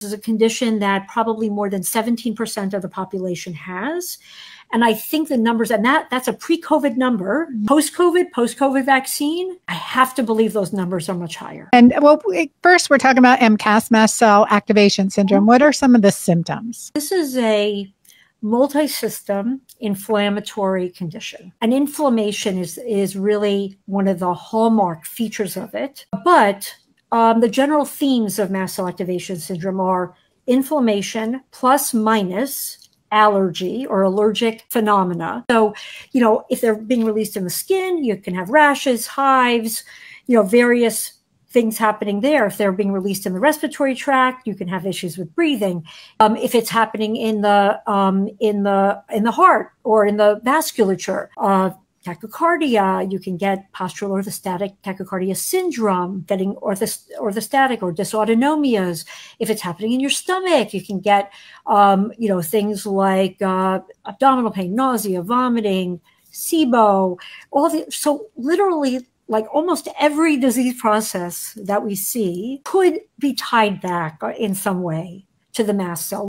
is a condition that probably more than 17% of the population has. And I think the numbers, and that that's a pre-COVID number, post-COVID, post-COVID vaccine, I have to believe those numbers are much higher. And well, first we're talking about MCAS, mast cell activation syndrome. What are some of the symptoms? This is a multi-system inflammatory condition. And inflammation is is really one of the hallmark features of it. But um, the general themes of mast cell activation syndrome are inflammation plus minus allergy or allergic phenomena. So, you know, if they're being released in the skin, you can have rashes, hives, you know, various things happening there. If they're being released in the respiratory tract, you can have issues with breathing. Um, if it's happening in the um, in the in the heart or in the vasculature, uh, tachycardia. You can get postural orthostatic tachycardia syndrome, getting orthos- orthostatic or dysautonomias. If it's happening in your stomach, you can get, um, you know, things like uh, abdominal pain, nausea, vomiting, SIBO, all the, so literally like almost every disease process that we see could be tied back in some way to the mast cell.